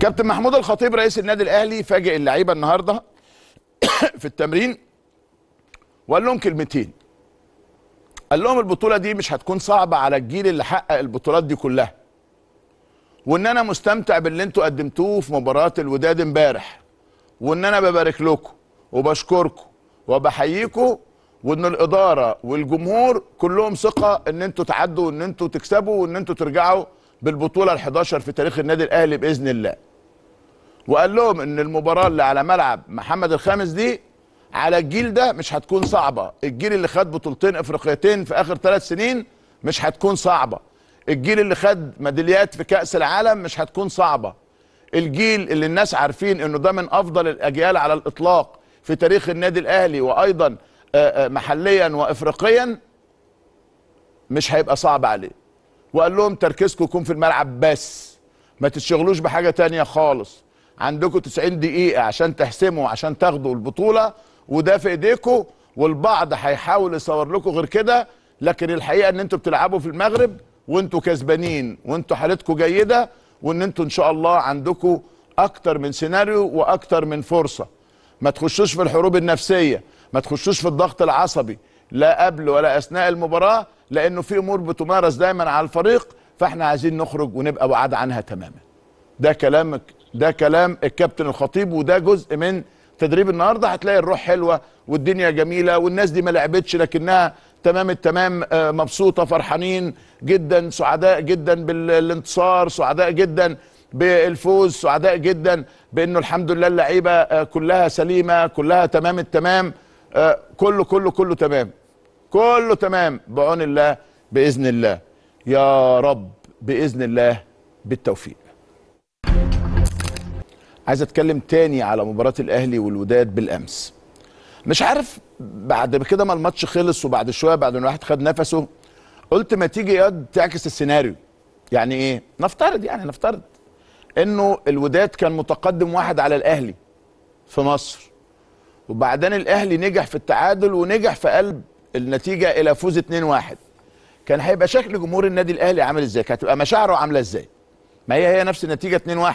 كابتن محمود الخطيب رئيس النادي الأهلي فاجئ اللعيبة النهارده في التمرين وقال لهم كلمتين. قال لهم البطولة دي مش هتكون صعبة على الجيل اللي حقق البطولات دي كلها. وإن أنا مستمتع باللي أنتوا قدمتوه في مباراة الوداد امبارح. وإن أنا ببارك لكم وبشكركم وبحييكم وإن الإدارة والجمهور كلهم ثقة إن أنتوا تعدوا وإن أنتوا تكسبوا وإن أنتوا ترجعوا بالبطولة ال11 في تاريخ النادي الأهلي بإذن الله. وقال لهم إن المباراة اللي على ملعب محمد الخامس دي على الجيل ده مش هتكون صعبة. الجيل اللي خد بطولتين إفريقيتين في آخر ثلاث سنين مش هتكون صعبة. الجيل اللي خد ميداليات في كأس العالم مش هتكون صعبة. الجيل اللي الناس عارفين إنه ده من أفضل الأجيال على الإطلاق في تاريخ النادي الأهلي وأيضا آه، آه، محليا وافريقيا مش هيبقى صعب عليه. وقال لهم تركيزكم يكون في الملعب بس. ما تشغلوش بحاجة تانية خالص. عندكم 90 دقيقة عشان تحسموا عشان تاخدوا البطولة وده في ايديكم والبعض هيحاول يصور لكم غير كده لكن الحقيقة إن أنتوا بتلعبوا في المغرب وأنتوا كسبانين وأنتوا حالتكم جيدة وإن أنتوا إن شاء الله عندكم أكتر من سيناريو وأكتر من فرصة. ما تخشوش في الحروب النفسية ما تخشوش في الضغط العصبي لا قبل ولا أثناء المباراة لأنه في أمور بتمارس دايما على الفريق فإحنا عايزين نخرج ونبقى بعاد عنها تماما. ده كلامك ده كلام الكابتن الخطيب وده جزء من تدريب النهارده. هتلاقي الروح حلوة والدنيا جميلة والناس دي ما لعبتش لكنها تمام التمام آه، مبسوطة فرحانين جدا سعداء جدا بالانتصار سعداء جدا بالفوز سعداء جدا بإنه الحمد لله اللعيبة آه، كلها سليمة كلها تمام التمام آه، كله كله كله تمام. كله تمام بعون الله بإذن الله. يا رب بإذن الله بالتوفيق. عايز اتكلم تاني على مباراة الأهلي والوداد بالأمس. مش عارف بعد كده ما الماتش خلص وبعد شوية بعد ما الواحد خد نفسه قلت ما تيجي ياد تعكس السيناريو. يعني إيه؟ نفترض يعني نفترض إنه الوداد كان متقدم واحد على الأهلي في مصر وبعدين الأهلي نجح في التعادل ونجح في قلب النتيجة إلى فوز 2-1 كان هيبقى شكل جمهور النادي الأهلي عامل إزاي؟ كانت هتبقى مشاعره عاملة إزاي؟ ما هي هي نفس النتيجة 2-1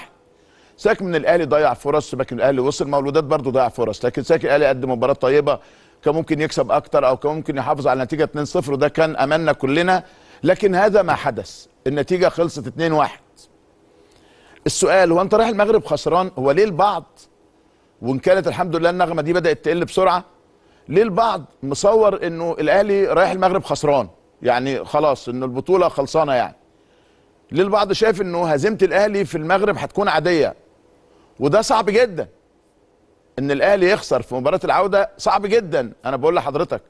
ساكن من الأهلي ضيع فرص ساكن الأهلي وصل مولودات برضه ضيع فرص لكن ساكن الأهلي قدم مباراة طيبة كان ممكن يكسب أكتر أو كان ممكن يحافظ على النتيجه 2-0 وده كان أملنا كلنا. لكن هذا ما حدث النتيجة خلصت 2-1 السؤال هو أنت رايح المغرب خسران؟ هو ليه البعض وإن كانت الحمد لله النغمة دي بدأت تقل بسرعة ليه البعض مصور إنه الأهلي رايح المغرب خسران؟ يعني خلاص إنه البطولة خلصانة يعني. ليه البعض شايف إنه هزيمة الأهلي في المغرب هتكون عادية؟ وده صعب جدا. إن الأهلي يخسر في مباراة العودة صعب جدا. أنا بقول لحضرتك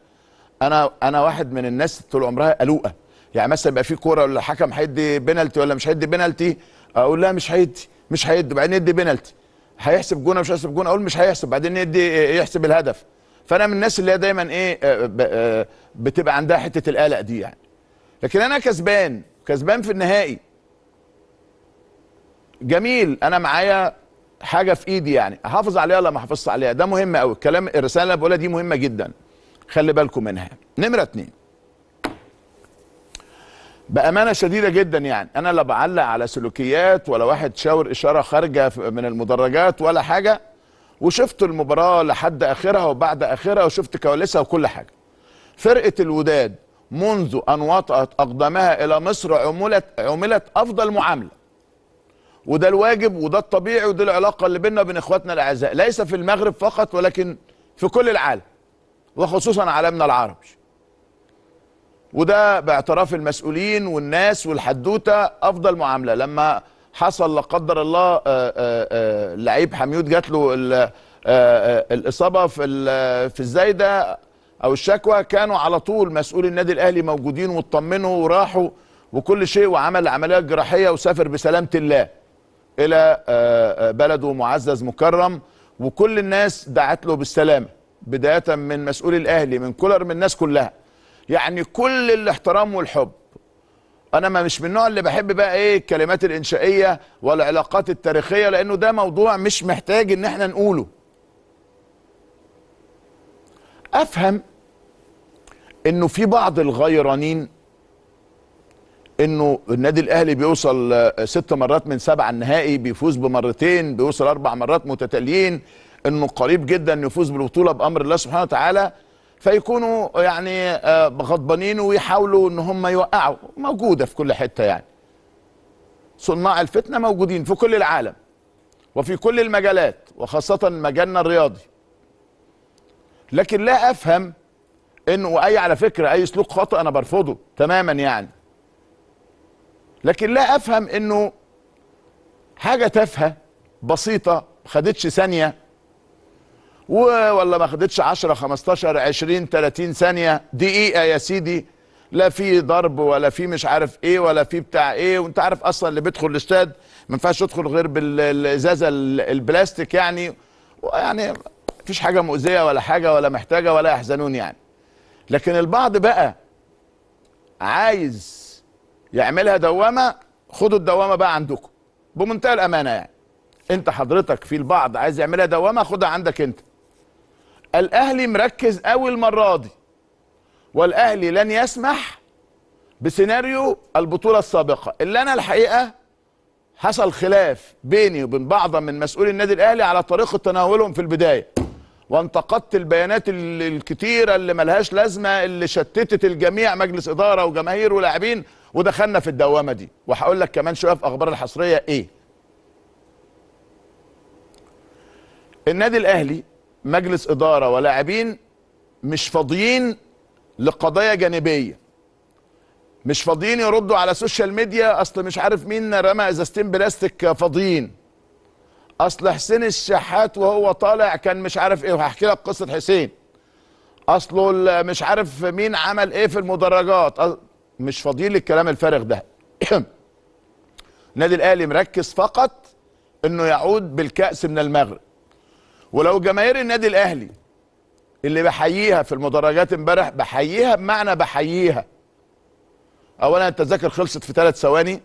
أنا أنا واحد من الناس طول عمرها قلوقة. يعني مثلا يبقى في كورة ولا الحكم هيدي بينالتي ولا مش هيدي بينالتي أقول لها مش هيدي مش هيدي بعدين يدي بينالتي. هيحسب جون مش هيحسب جون أقول مش هيحسب بعدين يدي يحسب الهدف. فأنا من الناس اللي هي دايما إيه آه، آه، بتبقى عندها حتة القلق دي يعني. لكن أنا كسبان كسبان في النهائي. جميل أنا معايا حاجة في إيدي يعني. احافظ عليها ولا ما احافظش عليها؟ ده مهم قوي الكلام الرسالة اللي بقولها دي مهمة جدا. خلي بالكم منها. نمرة اتنين. بأمانة شديدة جدا يعني. أنا لا بعلق على سلوكيات ولا واحد شاور إشارة خارجة من المدرجات ولا حاجة. وشفت المباراة لحد آخرها وبعد آخرها وشفت كواليسها وكل حاجة. فرقة الوداد منذ ان وطأت اقدامها إلى مصر عملت عملت أفضل معاملة. وده الواجب وده الطبيعي ودي العلاقة اللي بيننا وبين إخواتنا الأعزاء. ليس في المغرب فقط ولكن في كل العالم وخصوصا عالمنا العربي. وده باعتراف المسؤولين والناس والحدوتة أفضل معاملة. لما حصل لا قدر الله آه، آه، آه، اللعيب حميود جات له ال- الإصابة في في الزايدة أو الشكوى كانوا على طول مسؤول النادي الأهلي موجودين واطمنوا وراحوا وكل شيء وعمل عملية جراحية وسافر بسلامة الله. إلى آه، آه، بلده معزز مكرم وكل الناس دعت له بالسلامة بداية من مسؤول الأهلي من كولر من الناس كلها. يعني كل الاحترام والحب. أنا ما مش من النوع اللي بحب بقى إيه الكلمات الإنشائية والعلاقات التاريخية لأنه ده موضوع مش محتاج إن إحنا نقوله. أفهم إنه في بعض الغيرانين إنه النادي الأهلي بيوصل آه، ست مرات من سبع النهائي بيفوز بمرتين بيوصل أربع مرات متتاليين. إنه قريب جدا يفوز بالبطولة بأمر الله سبحانه وتعالى. فيكونوا يعني آه، غضبانين ويحاولوا إن هم يوقعوا. موجودة في كل حتة يعني. صناع الفتنة موجودين في كل العالم وفي كل المجالات وخاصة مجالنا الرياضي. لكن لا أفهم إنه أي على فكرة أي سلوك خاطئ أنا برفضه تماما يعني. لكن لا أفهم إنه حاجة تافهة بسيطة خدتش ثانية. ولا ما خدتش 10 15 20 30 ثانية. دقيقة يا سيدي. لا في ضرب ولا في مش عارف إيه ولا في بتاع إيه. وأنت عارف أصلا اللي بيدخل الاستاد ما ينفعش يدخل غير بالازازه ال- البلاستيك يعني. يعني مفيش حاجة مؤذية ولا حاجة ولا محتاجة ولا يحزنون يعني. لكن البعض بقى عايز يعملها دوامة خدوا الدوامة بقى عندكم. بمنتهى الأمانة يعني. أنت حضرتك في البعض عايز يعملها دوامة خدها عندك أنت. الأهلي مركز قوي المرة دي. والأهلي لن يسمح بسيناريو البطولة السابقة. اللي أنا الحقيقة حصل خلاف بيني وبين بعض من مسؤولي النادي الأهلي على طريقة تناولهم في البداية. وانتقدت البيانات ال- الكتيرة اللي ملهاش لازمة اللي شتتت الجميع مجلس إدارة وجماهير ولاعبين. ودخلنا في الدوامة دي. وهقول لك كمان شوية في أخبار الحصرية إيه. النادي الأهلي مجلس إدارة ولاعبين مش فاضيين لقضايا جانبية. مش فاضيين يردوا على ال social media أصل مش عارف مين رمى إزازتين بلاستيك فاضيين. أصل حسين الشحات وهو طالع كان مش عارف إيه وهحكي لك قصة حسين. أصله مش عارف مين عمل إيه في المدرجات. مش فاضيين للكلام الفارغ ده. النادي الأهلي مركز فقط إنه يعود بالكأس من المغرب. ولو جماهير النادي الأهلي اللي بحييها في المدرجات امبارح بحييها بمعنى بحييها. اولا التذاكر خلصت في ثلاث ثواني.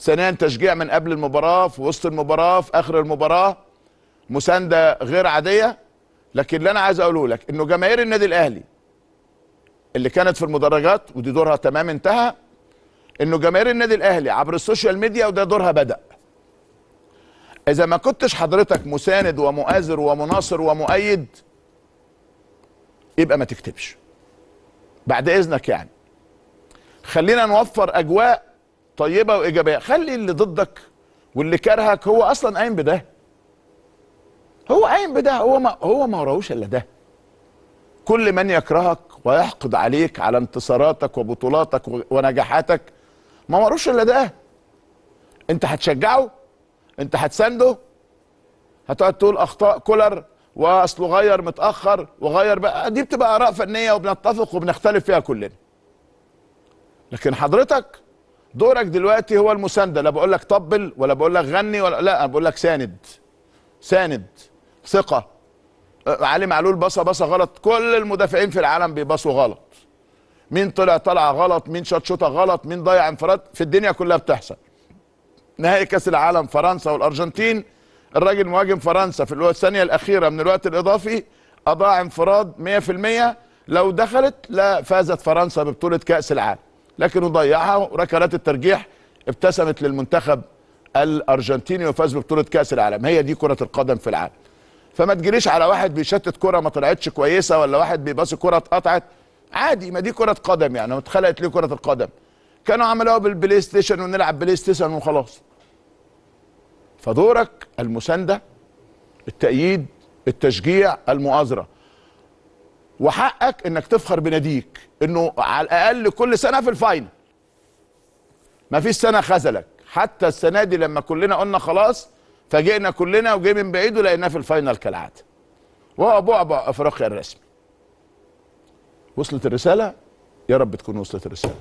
ثانيا تشجيع من قبل المباراة في وسط المباراة في آخر المباراة. مساندة غير عادية. لكن اللي أنا عايز أقوله لك إنه جماهير النادي الأهلي اللي كانت في المدرجات ودي دورها تمام انتهى إنه جماهير النادي الأهلي عبر ال social media وده دورها بدأ. إذا ما كنتش حضرتك مساند ومؤازر ومناصر ومؤيد يبقى ما تكتبش. بعد إذنك يعني. خلينا نوفر أجواء طيبة وإيجابية. خلي اللي ضدك واللي كرهك هو أصلا قايم بده. هو قايم بده هو ما هو ما وراهوش إلا ده. كل من يكرهك ويحقد عليك على انتصاراتك وبطولاتك ونجاحاتك. ما وراهوش إلا ده. أنت هتشجعه؟ أنت هتسانده هتقعد تقول أخطاء كولر وأصله غير متأخر وغير بقى. دي بتبقى آراء فنية وبنتفق وبنختلف فيها كلنا. لكن حضرتك دورك دلوقتي هو المساندة. لا بقول لك طبل ولا بقول لك غني ولا لا بقول لك ساند. ساند. ثقة. علي معلول بصة بصة غلط. كل المدافعين في العالم بيبصوا غلط. مين طلع طلعه غلط؟ مين شاط شوطة غلط؟ مين ضيع انفراد؟ في الدنيا كلها بتحصل. نهائي كأس العالم فرنسا والأرجنتين. الراجل مهاجم فرنسا في الثانية الأخيرة من الوقت الإضافي أضاع انفراد 100% لو دخلت لا فازت فرنسا ببطولة كأس العالم. لكنه ضيعها وركلات الترجيح ابتسمت للمنتخب الأرجنتيني وفاز ببطولة كأس العالم. هي دي كرة القدم في العالم. فما تجريش على واحد بيشتت كرة ما طلعتش كويسة ولا واحد بيباصي كرة اتقطعت. عادي ما دي كرة قدم يعني اتخلقت ليه كرة القدم. كانوا عملوها بال PlayStation ونلعب PlayStation وخلاص. فدورك المساندة التأييد التشجيع المؤازرة. وحقك إنك تفخر بناديك إنه على الأقل كل سنة في ال final. ما فيش سنة خذلك. حتى السنة دي لما كلنا قلنا خلاص فاجئنا كلنا وجاي من بعيد ولقيناه في ال final كالعادة. وهو بعبع افريقيا الرسمي. وصلت الرسالة؟ يا رب تكون وصلت الرسالة.